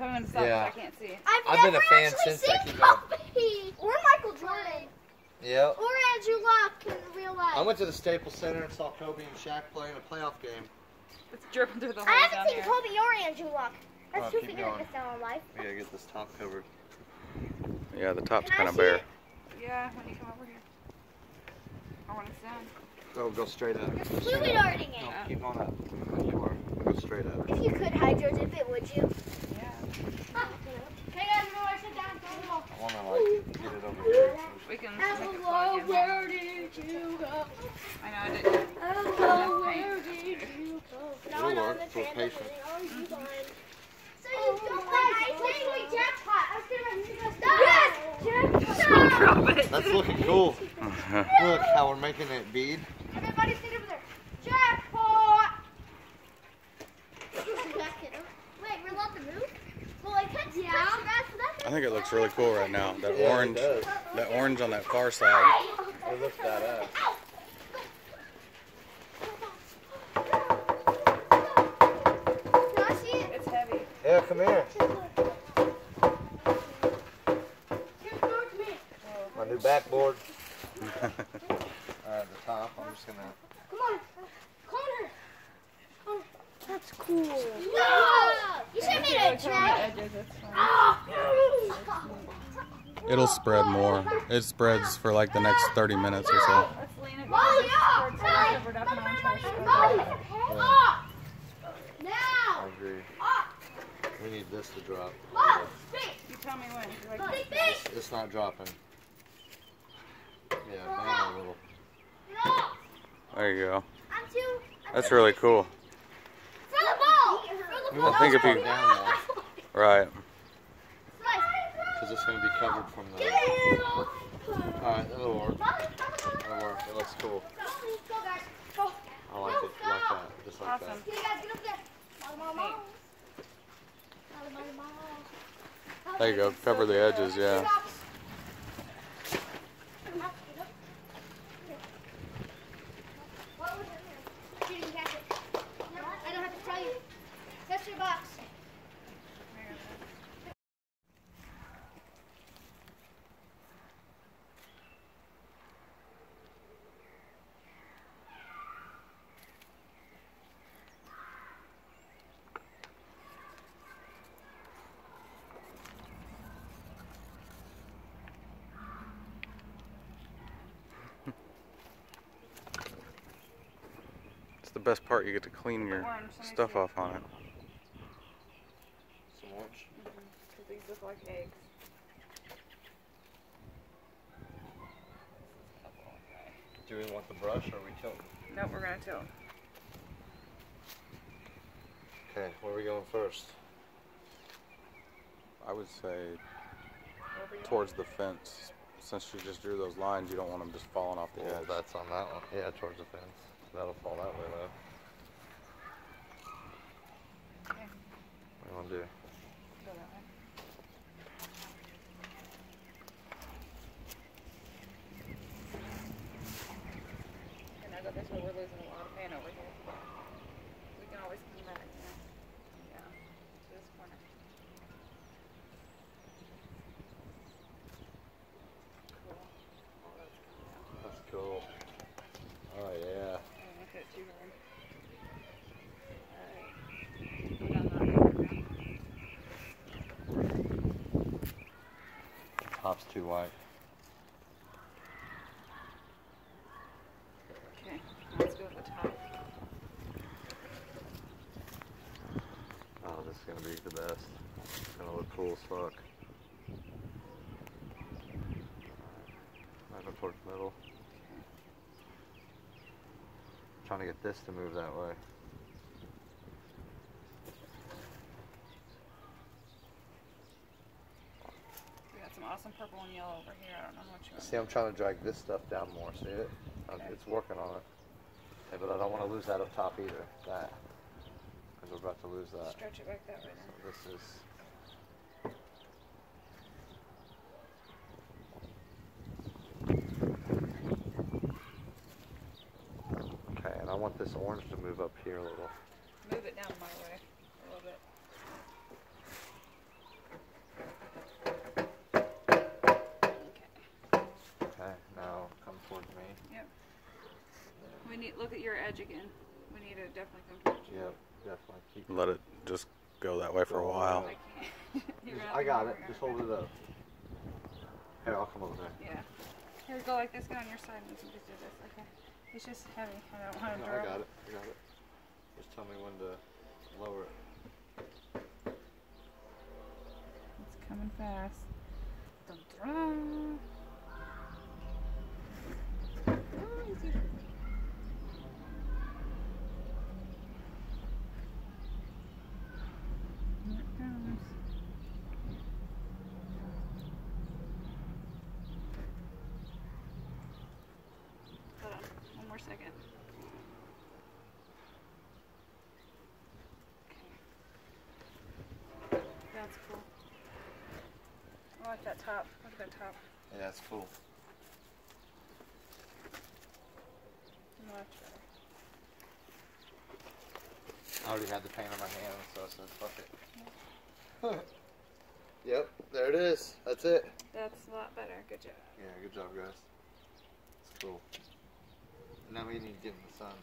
Tell me when to stop. Yeah. I can't see. I've, I've been never a fan actually since seen. Kobe or Michael Jordan Yep. or Andrew Luck in real life. I went to the Staples Center and saw Kobe and Shaq play in a playoff game. It's dripping through the I haven't seen here. Kobe or Andrew Luck. That's Oh, two keep figures going. that's down in life. We gotta get this top covered. Yeah, the top's kind of bare. it? Yeah, when you come over here. I want it's down. Oh, go, go straight up. You're fluid darting No, it. keep on up. You are. Go straight up. If you could hydro dip it, would you? That's looking cool. Look how we're making it bead. Everybody stand over there. Jackpot! Wait, we're allowed to move? Well, I can't yeah. touch that, so that's I think it looks really cool right now. That Yeah, orange, that orange on that far side. It looks badass. Can I see it? It's heavy. Yeah, come here. Here, throw it to me. My new backboard. Alright, the top. I'm just gonna. Come on. Connor. Connor. That's cool. No! You should have made a Go on the jack. edges. That's fine. Ah! It'll spread more. It spreads for like the next 30 minutes or so. Let's lean it. Oh, because it's yeah! covered up and I'm trying to spread it. Ah! I Now! agree. Ah! We need this to drop. Ah! You tell me when. 'cause I can't- It's not dropping. Yeah, bang a little. There you go. That's really cool. For the ball! For the We ball! want I think if this to you- go down though, Right. because it's gonna be covered from the. Alright, that'll work. That'll work. It looks cool. I like it like that, just like Awesome. There you go. Cover the edges, yeah. What was in there? She didn't catch it. No, I don't have to tell you. That's your box. It's the best part. You get to clean your Orange, stuff off on it. Some orange. Because these look like eggs. Do we want the brush or are we tilting? Nope, we're gonna tilt. Okay, where are we going first? I would say towards the fence. Since you just drew those lines, you don't want them just falling off the Yeah, edge. that's on that one. Yeah, towards the fence. That'll fall that way though. Okay. What do you want to do? Go that way. And I go this way, we're losing a lot of fan over here. We can always come back, yeah. Yeah, to this corner. Cool. All that's coming out. That's cool. Oh yeah. I don't want to hit too hard. Alright. Go down that way. Top's too white. Okay, let's go to the top. Oh, this is gonna be the best. It's gonna look cool as fuck. Right up towards the middle. Trying to get this to move that way. Some awesome purple and yellow over here. I don't know what you. See, I'm trying to drag this stuff down more. See it? Uh, Okay. It's working on it. Okay, but I don't want to lose that up top either. That. Because we're about to lose that. Stretch it back that way So then. this is. Okay, and I want this orange to move up here a little. Move it down my way a little bit. Edge again. We need to definitely come to edge. Yep, definitely. Keep Let it just go that way for a while. I can't. You're gonna have I got it. over Just hold it up. Here, I'll come over there. Yeah. Here, go like this. Get on your side, and you can just do this. Okay. It's just heavy. I don't want to No, drop. I got it. I got it. Just tell me when to lower it. It's coming fast. Dun, dun. Oh, easy. Here it comes. Hold on, one more second. Okay. That's cool. I like that top. Look at that top. Yeah, it's cool. Much better. I already had the paint on my hand, so I said, fuck it. yep, there it is. That's it. That's a lot better. Good job. Yeah, good job, guys. It's cool. Now we need to give in the sun.